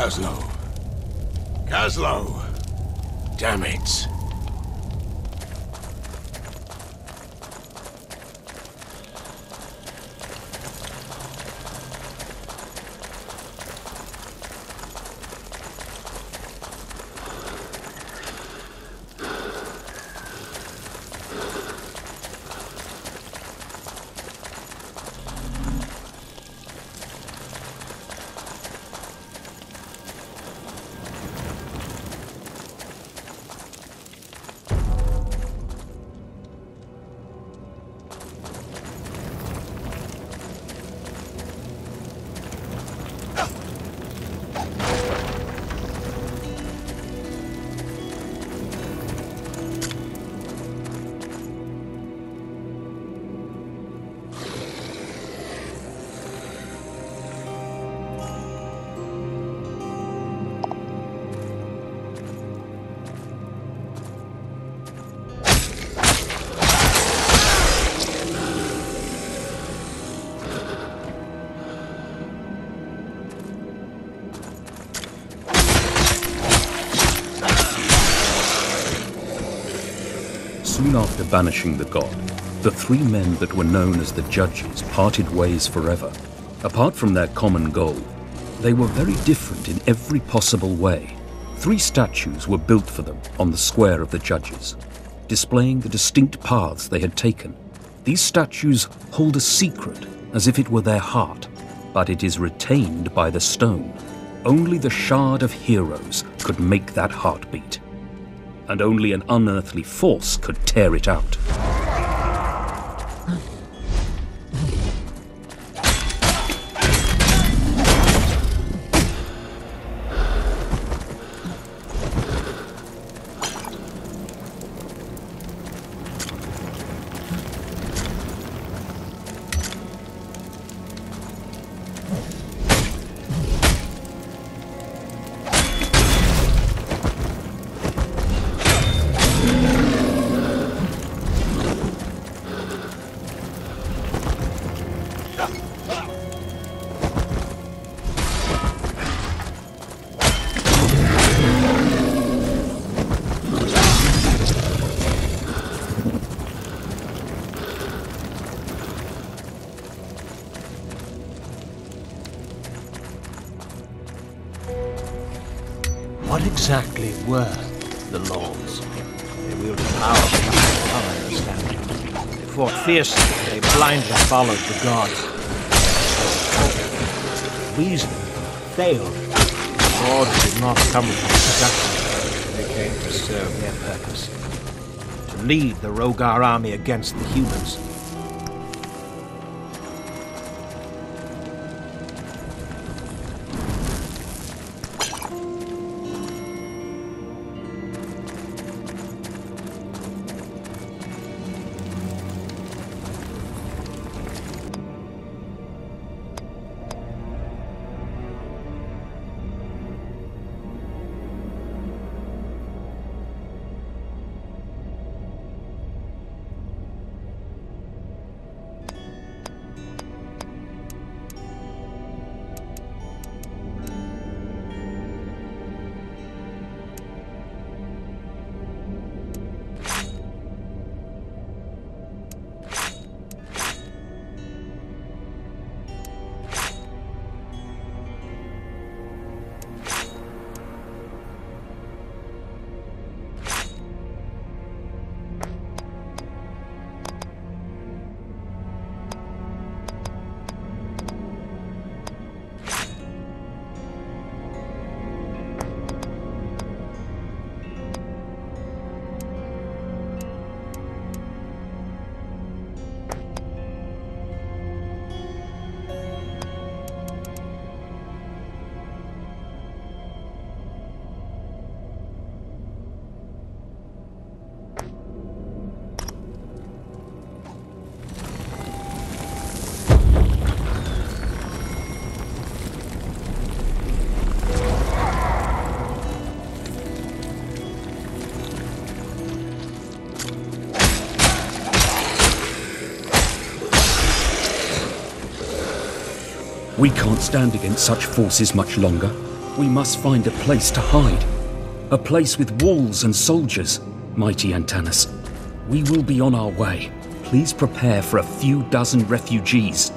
Kaslo. Kaslo! Damn it. After banishing the god, the three men that were known as the Judges parted ways forever. Apart from their common goal, they were very different in every possible way. Three statues were built for them on the square of the Judges, displaying the distinct paths they had taken. These statues hold a secret as if it were their heart, but it is retained by the stone. Only the Shard of Heroes could make that heart beat and only an unearthly force could tear it out. What exactly were the Lords? They wielded power beyond our understanding. They fought fiercely, they blindly followed the gods. Reason failed. The Lords did not come from seduction. They came to serve their purpose. To lead the Rhogar army against the humans. We can't stand against such forces much longer. We must find a place to hide. A place with walls and soldiers, mighty Antanas. We will be on our way. Please prepare for a few dozen refugees.